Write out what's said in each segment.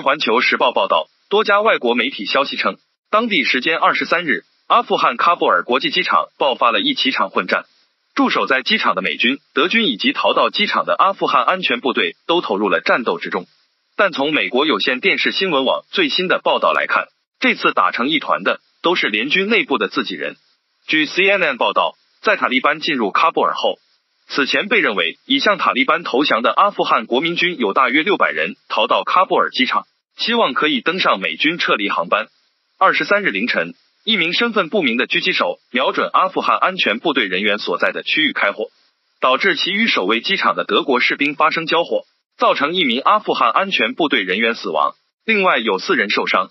环球时报报道，多家外国媒体消息称，当地时间二十三日，阿富汗喀布尔国际机场爆发了一起场混战。驻守在机场的美军、德军以及逃到机场的阿富汗安全部队都投入了战斗之中。但从美国有线电视新闻网最新的报道来看，这次打成一团的都是联军内部的自己人。据 CNN 报道，在塔利班进入喀布尔后，此前被认为已向塔利班投降的阿富汗国民军有大约六百人逃到喀布尔机场，希望可以登上美军撤离航班。二十三日凌晨，一名身份不明的狙击手瞄准阿富汗安全部队人员所在的区域开火，导致其与守卫机场的德国士兵发生交火，造成一名阿富汗安全部队人员死亡，另外有四人受伤。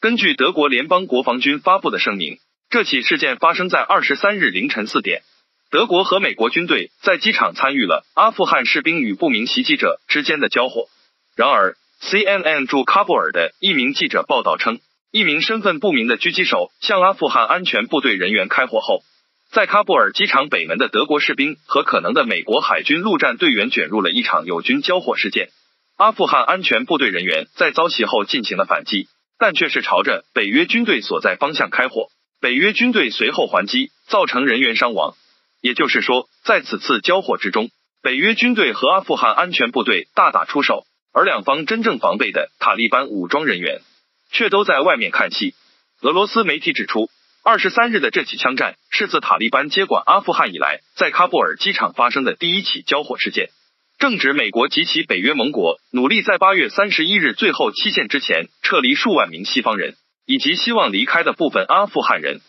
根据德国联邦国防军发布的声明，这起事件发生在二十三日凌晨四点。德国和美国军队在机场参与了阿富汗士兵与不明袭击者之间的交火。然而，CNN 驻喀布尔的一名记者报道称，一名身份不明的狙击手向阿富汗安全部队人员开火后，在喀布尔机场北门的德国士兵和可能的美国海军陆战队员卷入了一场友军交火事件。阿富汗安全部队人员在遭袭后进行了反击，但却是朝着北约军队所在方向开火。北约军队随后还击，造成人员伤亡。也就是说，在此次交火之中，北约军队和阿富汗安全部队大打出手，而两方真正防备的塔利班武装人员却都在外面看戏。俄罗斯媒体指出，二十三日的这起枪战是自塔利班接管阿富汗以来，在喀布尔机场发生的第一起交火事件，正值美国及其北约盟国努力在八月三十一日最后期限之前撤离数万名西方人以及希望离开的部分阿富汗人。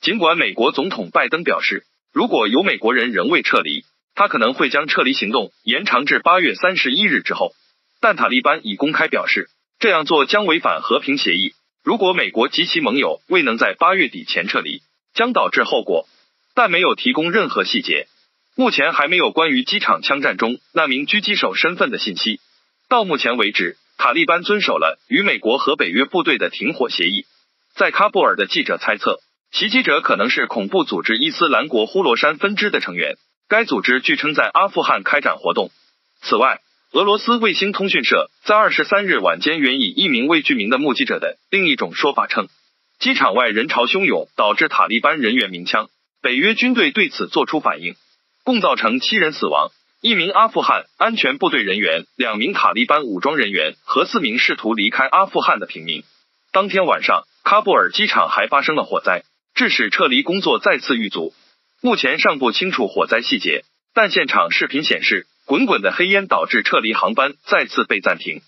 尽管美国总统拜登表示，如果有美国人仍未撤离，他可能会将撤离行动延长至八月三十一日之后。但塔利班已公开表示，这样做将违反和平协议。如果美国及其盟友未能在八月底前撤离，将导致后果，但没有提供任何细节。目前还没有关于机场枪战中那名狙击手身份的信息。到目前为止，塔利班遵守了与美国和北约部队的停火协议。在喀布尔的记者猜测。袭击者可能是恐怖组织伊斯兰国呼罗珊分支的成员，该组织据称在阿富汗开展活动。此外，俄罗斯卫星通讯社在二十三日晚间援引一名未具名的目击者的另一种说法称，机场外人潮汹涌，导致塔利班人员鸣枪，北约军队对此作出反应，共造成七人死亡，一名阿富汗安全部队人员、两名塔利班武装人员和四名试图离开阿富汗的平民。当天晚上，喀布尔机场还发生了火灾。致使撤离工作再次遇阻，目前尚不清楚火灾细节，但现场视频显示，滚滚的黑烟导致撤离航班再次被暂停。